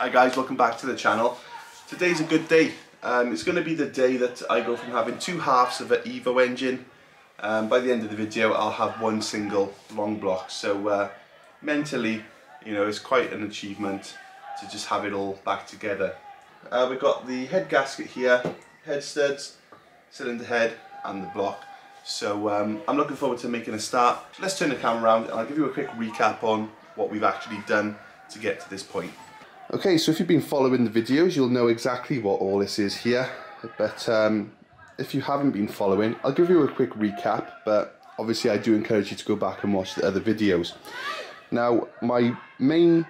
Hi guys, welcome back to the channel. Today's a good day. Um, it's going to be the day that I go from having two halves of an Evo engine. Um, by the end of the video I'll have one single long block. So uh, mentally, you know, it's quite an achievement to just have it all back together. Uh, we've got the head gasket here, head studs, cylinder head and the block. So um, I'm looking forward to making a start. Let's turn the camera around and I'll give you a quick recap on what we've actually done to get to this point. Okay, so if you've been following the videos, you'll know exactly what all this is here. But um, if you haven't been following, I'll give you a quick recap, but obviously I do encourage you to go back and watch the other videos. Now, my main,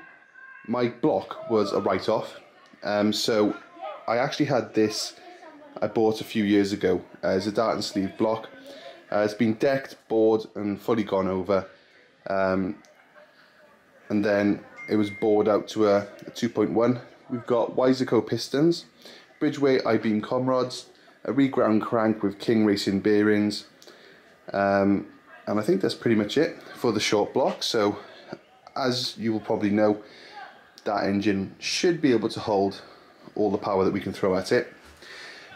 my block was a write-off. Um, so I actually had this, I bought a few years ago as a Darton sleeve block. Uh, it's been decked, bored and fully gone over. Um, and then it was bored out to a, a 2.1. We've got Wiseco pistons, Bridgeway I-beam comrods, a reground crank with King Racing bearings, um, and I think that's pretty much it for the short block. So as you will probably know, that engine should be able to hold all the power that we can throw at it.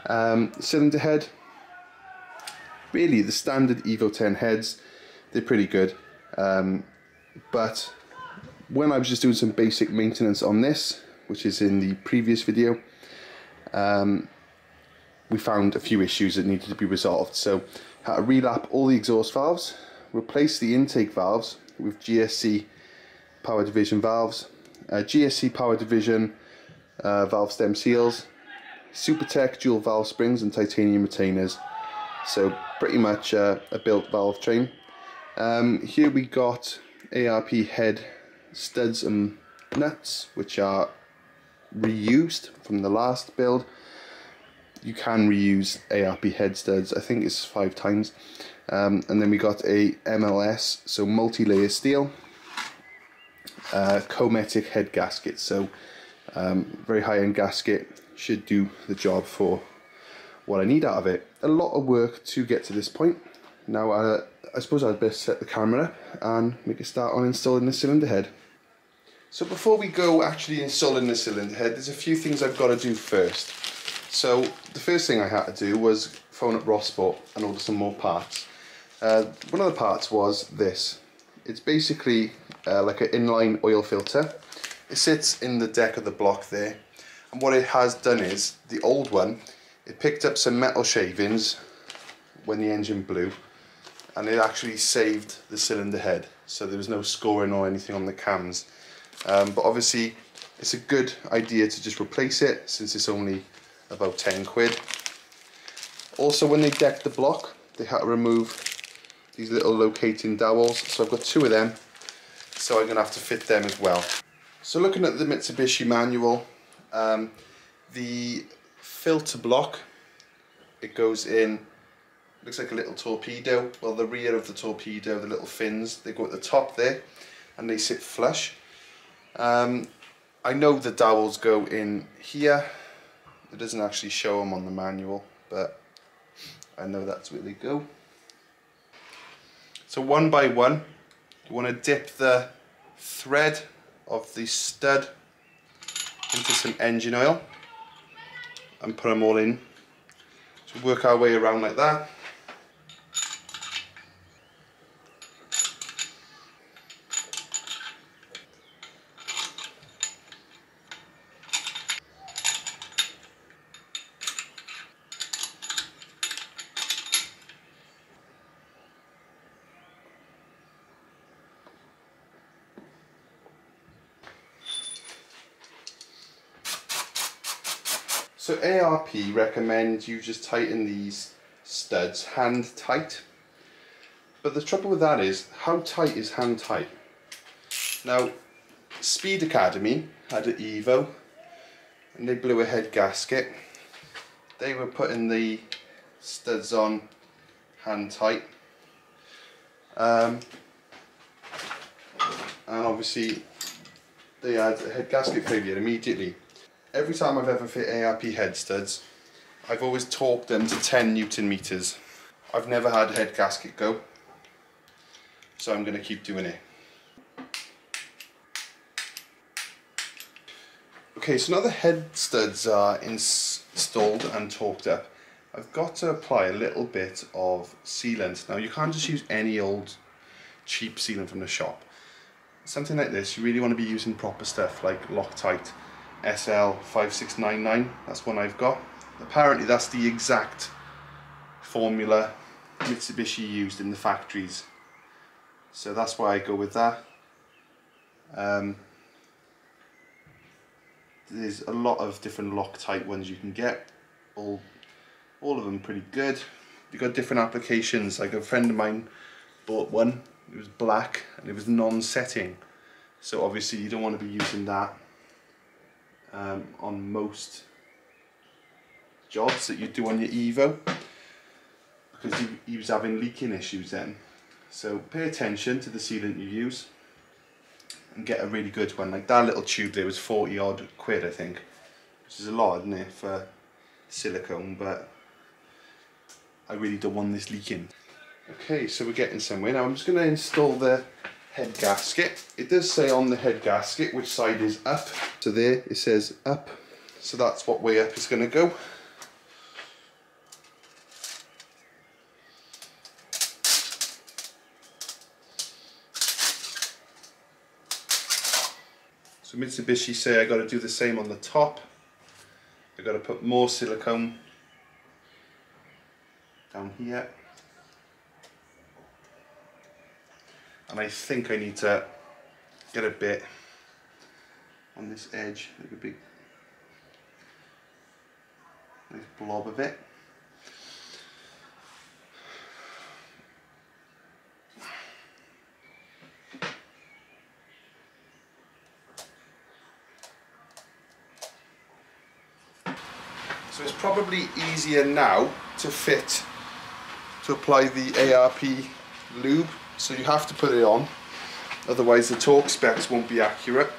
Um, cylinder head, really the standard Evo 10 heads, they're pretty good. Um, but when I was just doing some basic maintenance on this, which is in the previous video, um, we found a few issues that needed to be resolved. So had to relap all the exhaust valves, replace the intake valves with GSC power division valves, uh, GSC power division uh, valve stem seals, Supertech dual valve springs and titanium retainers. So pretty much uh, a built valve train. Um, here we got ARP head studs and nuts which are reused from the last build. You can reuse ARP head studs. I think it's five times. Um, and then we got a MLS so multi-layer steel uh, Cometic head gasket. So um, very high-end gasket should do the job for what I need out of it. A lot of work to get to this point. Now uh, I suppose I'd best set the camera up and make a start on installing the cylinder head so before we go actually installing the cylinder head, there's a few things I've got to do first. So the first thing I had to do was phone up Ross Sport and order some more parts. Uh, one of the parts was this. It's basically uh, like an inline oil filter. It sits in the deck of the block there. And what it has done is, the old one, it picked up some metal shavings when the engine blew and it actually saved the cylinder head. So there was no scoring or anything on the cams. Um, but obviously it's a good idea to just replace it since it's only about 10 quid. Also when they decked the block they had to remove these little locating dowels so I've got two of them so I'm going to have to fit them as well. So looking at the Mitsubishi manual um, the filter block it goes in looks like a little torpedo well the rear of the torpedo the little fins they go at the top there and they sit flush um, I know the dowels go in here. It doesn't actually show them on the manual, but I know that's where they go. So one by one, you want to dip the thread of the stud into some engine oil and put them all in. So work our way around like that. So ARP recommends you just tighten these studs hand tight. But the trouble with that is, how tight is hand tight? Now, Speed Academy had an Evo and they blew a head gasket. They were putting the studs on hand tight. Um, and obviously they had a head gasket failure immediately every time I've ever fit ARP head studs, I've always torqued them to 10 newton meters. I've never had a head gasket go, so I'm going to keep doing it. Okay, so now the head studs are installed and torqued up, I've got to apply a little bit of sealant. Now you can't just use any old cheap sealant from the shop. Something like this, you really want to be using proper stuff like Loctite SL5699, that's one I've got. Apparently that's the exact formula Mitsubishi used in the factories. So that's why I go with that. Um, there's a lot of different Loctite ones you can get, all, all of them pretty good. You've got different applications, like a friend of mine bought one, it was black and it was non-setting. So obviously you don't want to be using that um, on most jobs that you do on your Evo because he, he was having leaking issues then. So pay attention to the sealant you use and get a really good one. Like that little tube there was 40 odd quid I think, which is a lot isn't it for silicone but I really don't want this leaking. Okay so we're getting somewhere. Now I'm just going to install the head gasket. It does say on the head gasket which side is up. So there it says up. So that's what way up is going to go. So Mitsubishi say I got to do the same on the top. I got to put more silicone down here. And I think I need to get a bit on this edge, like a big nice blob of it. So it's probably easier now to fit, to apply the ARP lube. So you have to put it on, otherwise the torque specs won't be accurate.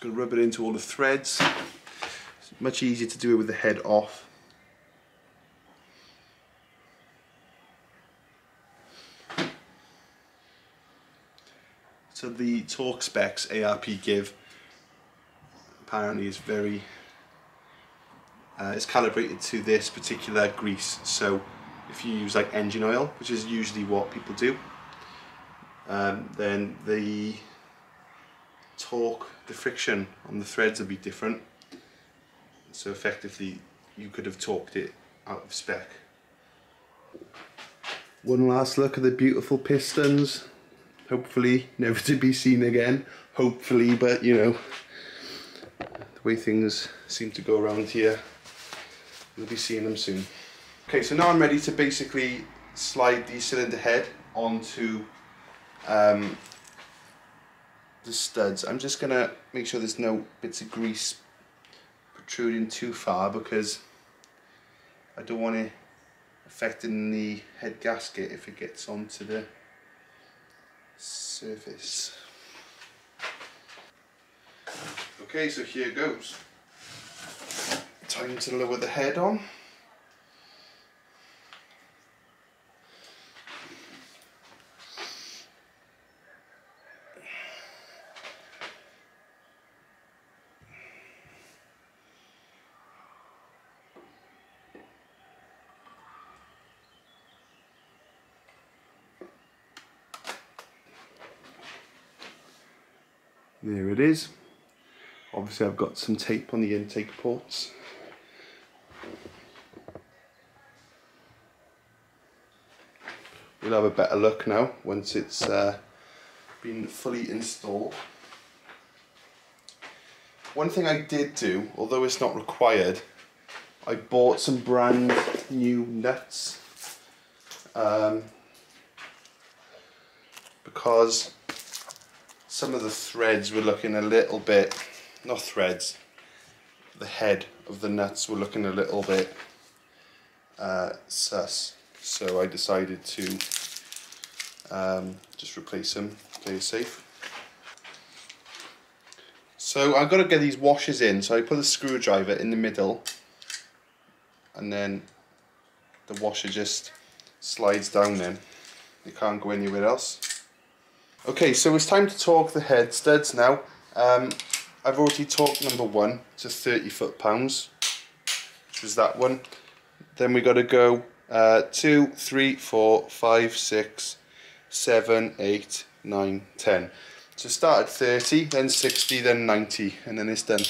Just going to rub it into all the threads. It's much easier to do it with the head off. So the torque specs ARP give apparently is very uh, it's calibrated to this particular grease so if you use like engine oil which is usually what people do um, then the torque, the friction on the threads will be different. So effectively you could have torqued it out of spec. One last look at the beautiful pistons. Hopefully never to be seen again. Hopefully but you know the way things seem to go around here we'll be seeing them soon. Okay so now I'm ready to basically slide the cylinder head onto um, the studs I'm just gonna make sure there's no bits of grease protruding too far because I don't want it affecting the head gasket if it gets onto the surface. Okay, so here goes. Time to lower the head on. There it is. Obviously I've got some tape on the intake ports. We'll have a better look now once it's uh, been fully installed. One thing I did do, although it's not required, I bought some brand new nuts um, because some of the threads were looking a little bit, not threads, the head of the nuts were looking a little bit uh, sus. So I decided to um, just replace them, play it safe. So I've got to get these washers in, so I put a screwdriver in the middle and then the washer just slides down then. It can't go anywhere else. Okay, so it's time to torque the head studs now. Um, I've already torqued number one to 30 foot pounds, which was that one. Then we got to go uh, two, three, four, five, six, seven, eight, nine, ten. So start at 30, then 60, then 90, and then it's done.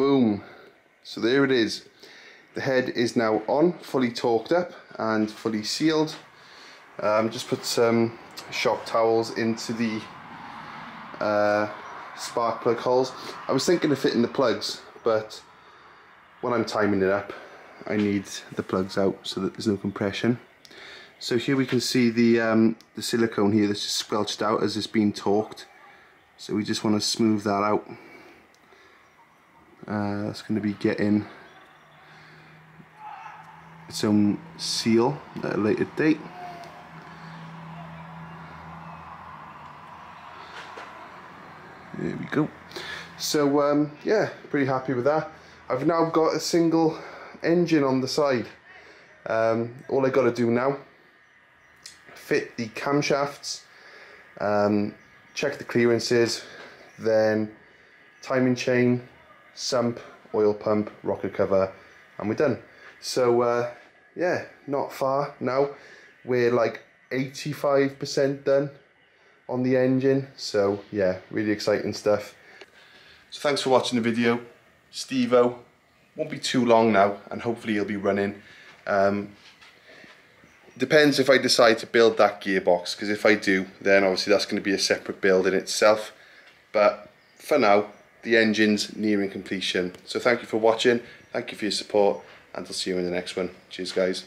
Boom. So there it is. The head is now on, fully torqued up and fully sealed. Um, just put some shock towels into the uh, spark plug holes. I was thinking of fitting the plugs, but when I'm timing it up, I need the plugs out so that there's no compression. So here we can see the, um, the silicone here that's just squelched out as it's been torqued. So we just want to smooth that out. Uh, that's going to be getting its own seal at a later date. There we go. So um, yeah, pretty happy with that. I've now got a single engine on the side. Um, all I got to do now, fit the camshafts, um, check the clearances, then timing chain, sump, oil pump, rocker cover, and we're done. So uh, yeah, not far now. We're like 85% done on the engine. So yeah, really exciting stuff. So thanks for watching the video. Stevo won't be too long now and hopefully he'll be running. Um, depends if I decide to build that gearbox because if I do then obviously that's going to be a separate build in itself. But for now the engine's nearing completion. So thank you for watching, thank you for your support, and I'll see you in the next one. Cheers guys.